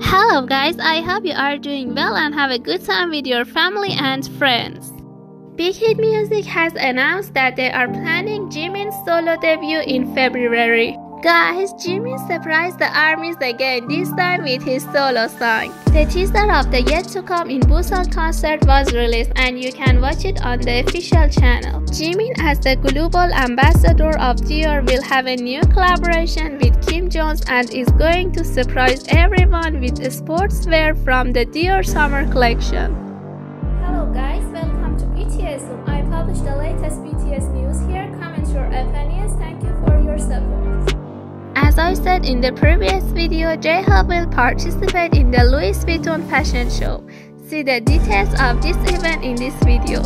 Hello guys, I hope you are doing well and have a good time with your family and friends. Big Hit Music has announced that they are planning Jimin's solo debut in February. Guys, Jimin surprised the armies again, this time with his solo song. The teaser of the yet to come in Busan concert was released and you can watch it on the official channel. Jimin as the global ambassador of Dior will have a new collaboration with Kim Jones and is going to surprise everyone with sportswear from the Dior summer collection. Hello guys, welcome to BTS I publish the latest BTS I said in the previous video, J-Hope will participate in the Louis Vuitton fashion show. See the details of this event in this video.